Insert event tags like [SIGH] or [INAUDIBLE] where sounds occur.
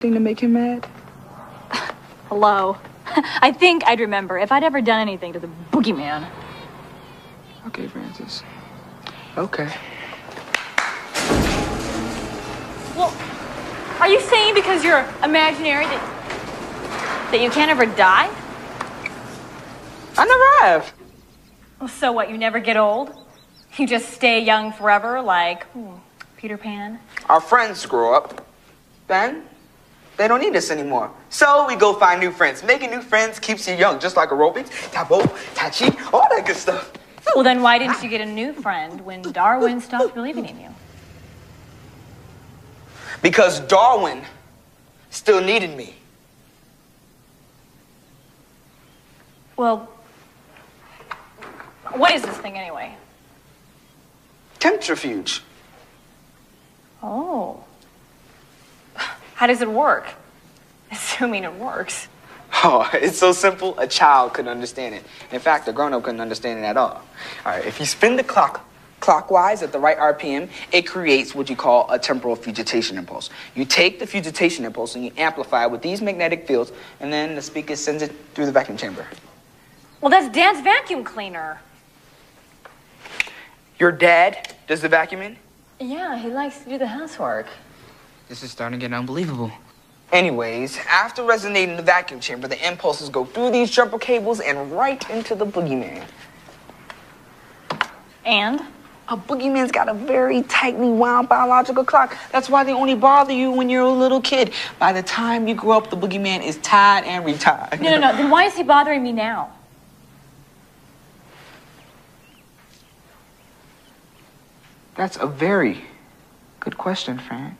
thing to make him mad? [LAUGHS] Hello. [LAUGHS] I think I'd remember if I'd ever done anything to the boogeyman. Okay, Frances. Okay. Well, are you saying because you're imaginary that that you can't ever die? I never have. Well, so what? You never get old? You just stay young forever, like hmm, Peter Pan? Our friends grow up. Then they don't need us anymore. So we go find new friends. Making new friends keeps you young, just like aerobics, Tae Bo, tai chi, all that good stuff. Well, then why didn't you get a new friend when Darwin stopped believing in you? Because Darwin still needed me. Well, what is this thing anyway? Chemtrifuge. Oh. How does it work? [LAUGHS] Assuming it works. Oh, it's so simple, a child could understand it. In fact, a grown-up couldn't understand it at all. All right, if you spin the clock clockwise at the right RPM, it creates what you call a temporal fugitation impulse. You take the fugitation impulse and you amplify it with these magnetic fields, and then the speaker sends it through the vacuum chamber. Well, that's Dan's vacuum cleaner. Your dad does the vacuuming? Yeah, he likes to do the housework. This is starting to get unbelievable. Anyways, after resonating the vacuum chamber, the impulses go through these jumper cables and right into the boogeyman. And? A boogeyman's got a very tightly wound biological clock. That's why they only bother you when you're a little kid. By the time you grow up, the boogeyman is tied and retired. No, no, no. Then why is he bothering me now? That's a very good question, Fran.